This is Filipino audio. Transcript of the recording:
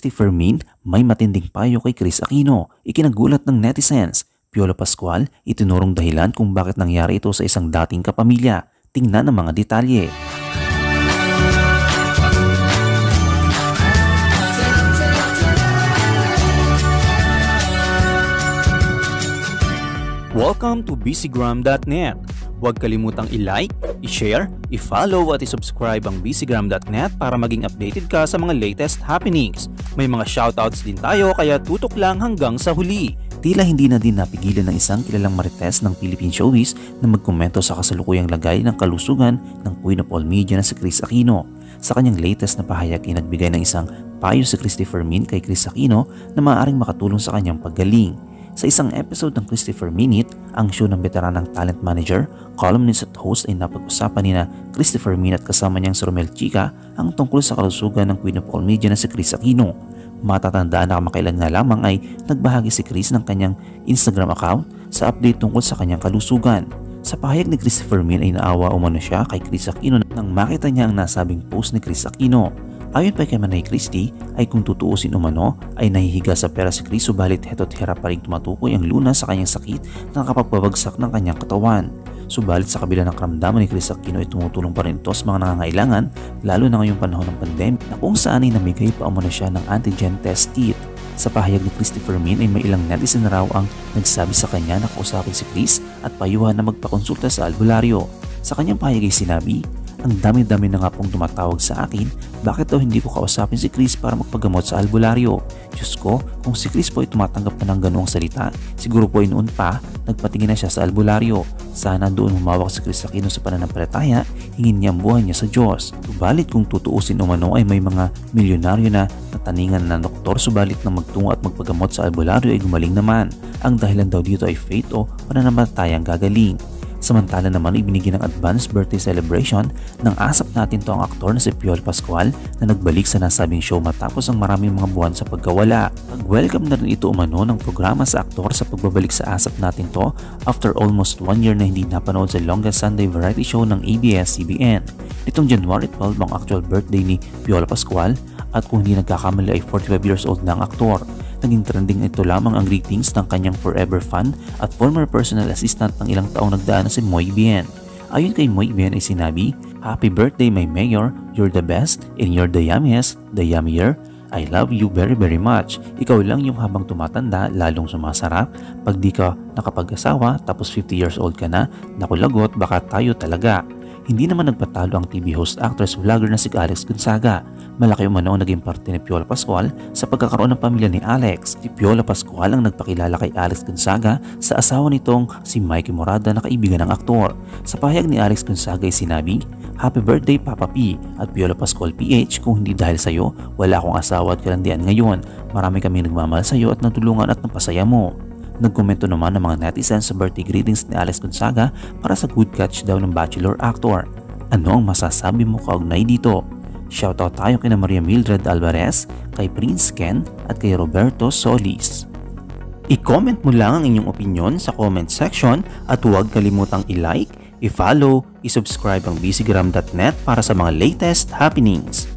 Christopher Mint may matinding payo kay Chris Aquino, ikinagulat ng netizens. Piolo Pascual, itinurong dahilan kung bakit nangyari ito sa isang dating kapamilya. Tingnan ang mga detalye. Welcome to busygram.net. Huwag kalimutang i-like, i-share, i-follow at i-subscribe ang busygram.net para maging updated ka sa mga latest happenings. May mga shoutouts din tayo kaya tutok lang hanggang sa huli. Tila hindi na din napigilan ng isang kilalang marites ng Philippine showbiz na magkomento sa kasalukuyang lagay ng kalusugan ng Queen of All Media na si Chris Aquino. Sa kanyang latest na pahayag ay nagbigay ng isang payo si Christopher Min kay Chris Aquino na maaaring makatulong sa kanyang paggaling. Sa isang episode ng Christopher Minute, ang show ng veteranang talent manager, columnist at host ay napag-usapan ni na Christopher Minute at kasama niyang si Romel Chica ang tungkol sa kalusugan ng Queen of All Media na si Chris Aquino. Matatandaan na kamakailan nga lamang ay nagbahagi si Chris ng kanyang Instagram account sa update tungkol sa kanyang kalusugan. Sa pahayag ni Christopher Min ay naawa umano siya kay Chris Aquino nang makita niya ang nasabing post ni Chris Aquino. Ayon pa kay Manay Christie ay kung tutuusin umano ay nahihiga sa pera si Chris subalit heto't hirap pa rin tumatukoy ang luna sa kanyang sakit na kapagbabagsak ng kanyang katawan. Subalit sa kabila ng karamdaman ni Chris Aquino ay tumutulong pa rin ito sa mga nangangailangan lalo na ngayong panahon ng pandemic na kung saan ay namigay pa umano siya ng antigen test kit. Sa pahayag ni Christopher Min ay may ilang netizen raw ang nagsabi sa kanya na kausapin si Chris at payuhan na magpakonsulta sa albularyo. Sa kanyang pahayag ay sinabi, ang dami-dami na nga pong tumatawag sa akin, bakit daw hindi ko kausapin si Chris para magpagamot sa albularyo? Diyos ko, kung si Chris po ay tumatanggap pa ng ganoong salita, siguro po ay noon pa, nagpatingin na siya sa albularyo. Sana doon humawak si Chris Aquino sa pananampalataya, hingin niya ang buhay niya sa Diyos. Subalit kung tutuusin umano ay may mga milyonaryo na nataningan na doktor subalit na magtungo at magpagamot sa albularyo ay gumaling naman. Ang dahilan daw dito ay faith o pananampalatayang gagaling. Samantala naman ibinigyan ng advance birthday celebration ng asap natin to ang aktor na si Piol Pascual na nagbalik sa nasabing show matapos ang maraming mga buwan sa pagkawala. Nag-welcome na rin ito umano ng programa sa aktor sa pagbabalik sa asap natin to after almost one year na hindi napanood sa longest Sunday variety show ng ABS-CBN. Nitong January 12 ang actual birthday ni Piol Pascual at kung hindi nagkakamali ay 45 years old na ang aktor. Naging trending ito lamang ang greetings ng kanyang forever fan at former personal assistant ng ilang taong nagdaan na si Moy Bien. Ayon kay Moy Bien ay sinabi, Happy birthday my mayor, you're the best and you're the yummiest, the yummier. I love you very very much. Ikaw lang yung habang tumatanda lalong sumasarap. Pag di ka nakapag-asawa tapos 50 years old ka na, nakulagot baka tayo talaga. Hindi naman nagpatalo ang TV host actress vlogger na si Alex Gonzaga. Malaki umano ang naging parte ni Piola Pascual sa pagkakaroon ng pamilya ni Alex. Si Piola Pascual ang nagpakilala kay Alex Gonzaga sa asawa nitong si Mikey Morada na kaibigan ng aktor. Sa pahayag ni Alex Gonzaga ay sinabi, Happy birthday Papa P at Piola Pascual PH kung hindi dahil sa iyo, wala akong asawa at kalandian ngayon. Marami kami nagmamahal sa iyo at natulungan at napasaya mo. Nagkomento naman ng mga netizens sa birthday greetings ni Alex Gonzaga para sa good catch daw ng bachelor actor. Ano ang masasabi mo kaugnay dito? Shoutout tayo kina Maria Mildred Alvarez, kay Prince Ken at kay Roberto Solis. I-comment mo lang ang inyong opinion sa comment section at huwag kalimutang i-like, i-follow, i-subscribe ang busygram.net para sa mga latest happenings.